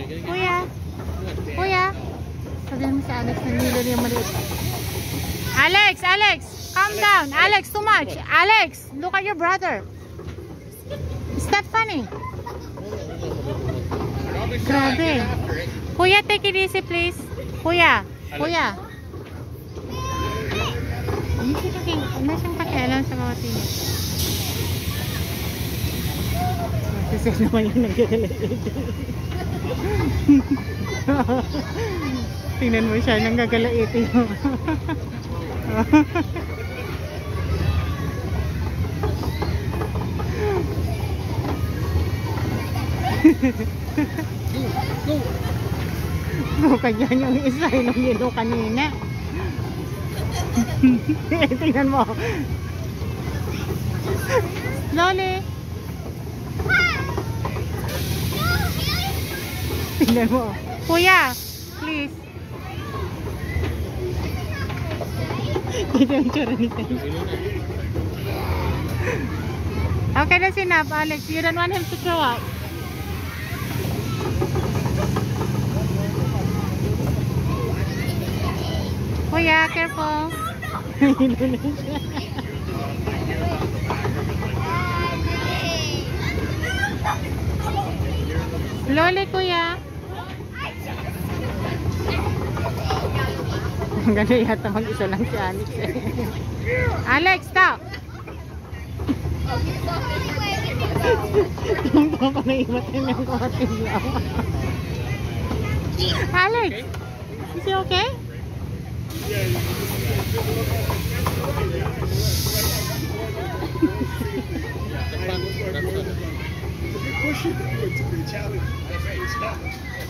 Kuya. Kuya. Sabihin mo si Alex, nanilo niya maliit. Alex, Alex, calm down. Alex, too much. Alex, look at your brother. Is funny? Grabe. Kuya, take it easy, please. Kuya, kuya. Ano siya kaking, ano siyang pakialam sa mga tiyo? Kasi naman yung nagagalit. Tingnan mo siya, nang gagalaitin mo. Go! Bukad yan yung isa, yung yelo kanina. Tingnan mo. Loli. Tingnan mo. Kuya, please. Dito yung tsura ni Tay. Okay that's enough, Alex. You don't want him to throw up. Kuya, careful. Hilo na siya. Loli, kuya. Ganda yata mag-isa lang si Alex eh. Alex, stop! Ang papanaibat na yung kawating lang. Alex, is he okay? Push it. It's a challenge.